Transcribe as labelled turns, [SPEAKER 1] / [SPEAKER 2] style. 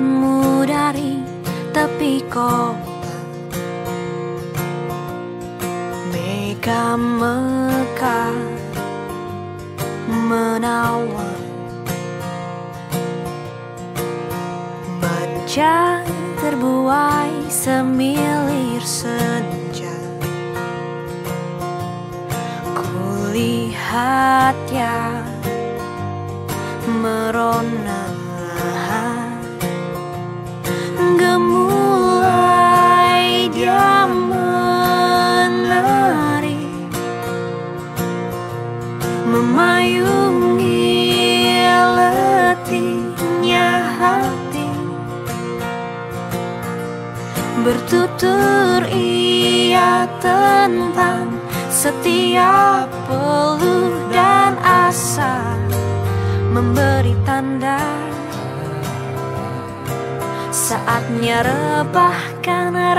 [SPEAKER 1] mu dari tepi kok Mega mekar menawan. Baca terbuai semilir senja. Kulihatnya merona. Menari Memayungi letihnya hati Bertutur ia tentang setiap peluh dan asa Memberi tanda Saatnya rebahkan